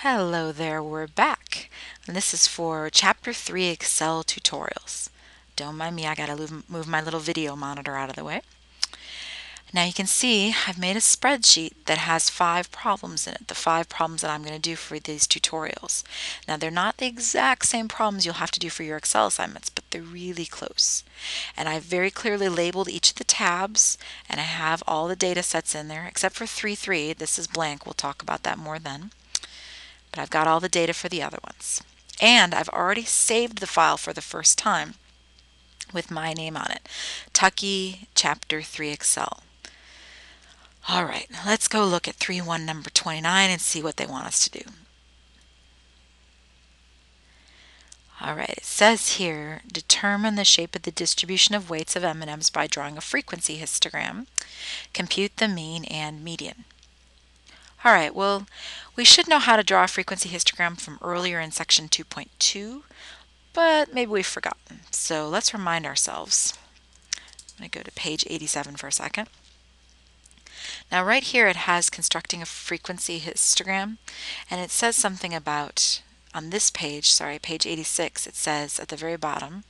Hello there, we're back. And this is for Chapter 3 Excel Tutorials. Don't mind me, I gotta move my little video monitor out of the way. Now you can see I've made a spreadsheet that has five problems in it, the five problems that I'm going to do for these tutorials. Now they're not the exact same problems you'll have to do for your Excel assignments, but they're really close. And I've very clearly labeled each of the tabs and I have all the data sets in there except for 3.3. This is blank, we'll talk about that more then. But I've got all the data for the other ones. And I've already saved the file for the first time with my name on it. Tuckey Chapter 3 Excel. All right, let's go look at 3.1 number 29 and see what they want us to do. All right, it says here, determine the shape of the distribution of weights of M&Ms by drawing a frequency histogram. Compute the mean and median. All right, well, we should know how to draw a frequency histogram from earlier in section 2.2, but maybe we've forgotten. So let's remind ourselves. I'm going to go to page 87 for a second. Now right here it has constructing a frequency histogram and it says something about on this page, sorry, page 86, it says at the very bottom,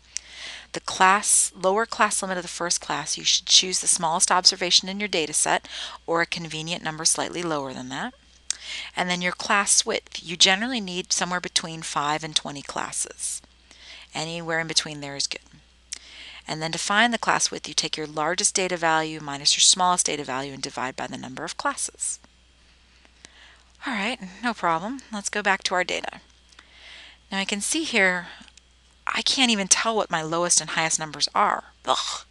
the class lower class limit of the first class, you should choose the smallest observation in your data set or a convenient number slightly lower than that. And then your class width, you generally need somewhere between 5 and 20 classes. Anywhere in between there is good. And then to find the class width, you take your largest data value minus your smallest data value and divide by the number of classes. All right, no problem. Let's go back to our data. Now I can see here, I can't even tell what my lowest and highest numbers are. Ugh.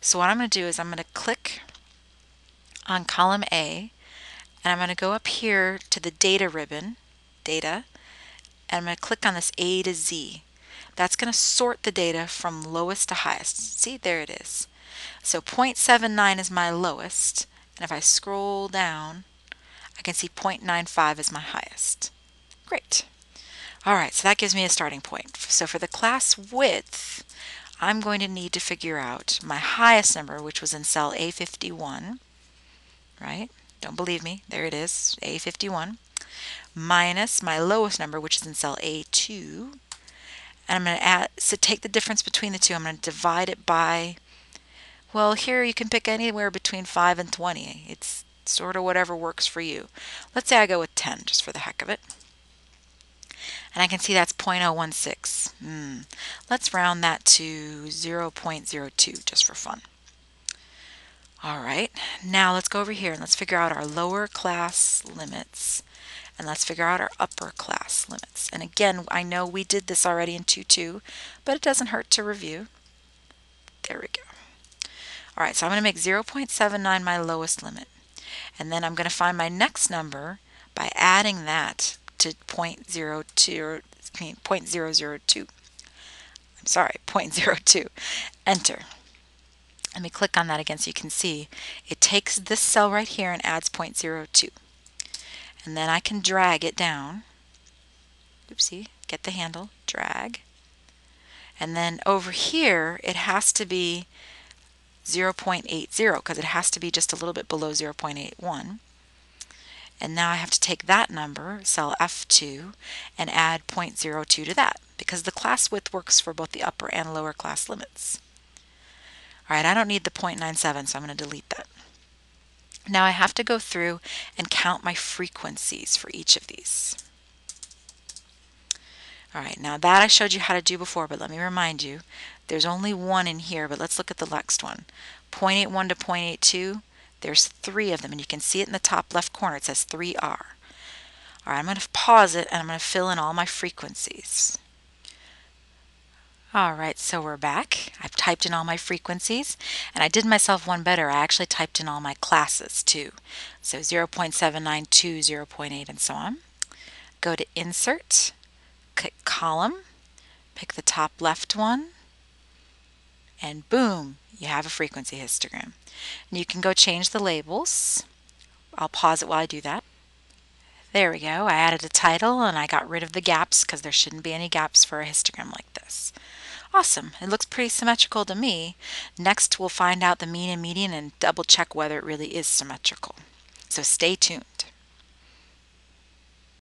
So what I'm going to do is I'm going to click on column A and I'm going to go up here to the data ribbon, data, and I'm going to click on this A to Z. That's going to sort the data from lowest to highest. See, there it is. So 0.79 is my lowest, and if I scroll down, I can see 0.95 is my highest. Great. All right, so that gives me a starting point. So for the class width, I'm going to need to figure out my highest number, which was in cell A51, right? Don't believe me, there it is, A51, minus my lowest number, which is in cell A2, and I'm going to add, so take the difference between the two. I'm going to divide it by, well, here you can pick anywhere between 5 and 20. It's sort of whatever works for you. Let's say I go with 10 just for the heck of it. And I can see that's 0.016. Mm. Let's round that to 0.02 just for fun. All right, now let's go over here and let's figure out our lower class limits and let's figure out our upper class limits. And again, I know we did this already in 2.2, but it doesn't hurt to review. There we go. All right, so I'm going to make 0.79 my lowest limit. And then I'm going to find my next number by adding that to 0.02, 0.002. I'm sorry, 0.02. Enter. Let me click on that again so you can see. It takes this cell right here and adds 0.02 and then I can drag it down. Oopsie, get the handle, drag. And then over here, it has to be 0.80 because it has to be just a little bit below 0.81. And now I have to take that number, cell F2, and add 0.02 to that because the class width works for both the upper and lower class limits. All right, I don't need the 0.97, so I'm going to delete that. Now I have to go through and count my frequencies for each of these. All right, now that I showed you how to do before, but let me remind you, there's only one in here, but let's look at the next one. 0.81 to 0.82, there's three of them, and you can see it in the top left corner. It says 3R. All right, I'm going to pause it, and I'm going to fill in all my frequencies. All right, so we're back. I've typed in all my frequencies and I did myself one better. I actually typed in all my classes too. So 0.79 to 0.8 and so on. Go to Insert, click Column, pick the top left one, and boom, you have a frequency histogram. And you can go change the labels. I'll pause it while I do that. There we go. I added a title and I got rid of the gaps because there shouldn't be any gaps for a histogram like this. Awesome, it looks pretty symmetrical to me. Next we'll find out the mean and median and double check whether it really is symmetrical. So stay tuned.